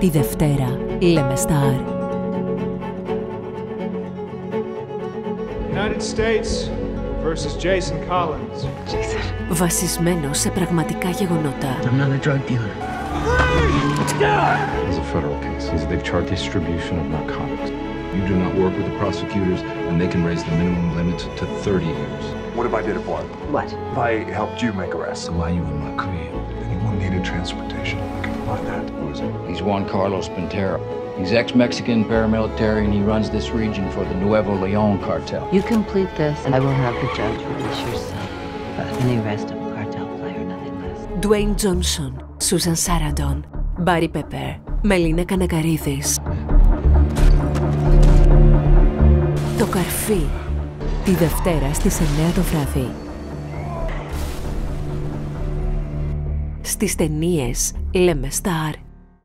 Τη Δευτέρα λέμε Star. United States versus Jason Collins. Βασισμένο σε πραγματικά γεγονότα. I'm not a drug dealer. It's a federal case. It's a big chart distribution of narcotics. You do not work with the prosecutors, and they can raise the minimum limit to 30 years. What if I did it for him? What? If I helped you make arrests? So why you in my career? Juan Carlos Pintera. He's ex-Mexican paramilitary and he runs this region for the Nuevo Leon cartel. You complete this and I will have the judge release your son. Any arrest of a cartel player, nothing less. Dwayne Johnson, Susan Sarandon, Barry Pepper, Melina Kanakaredes. Το καρφί, τη Δευτέρα στις 9 το βράδυ. Στις ταινίες Λέμε Σταρ.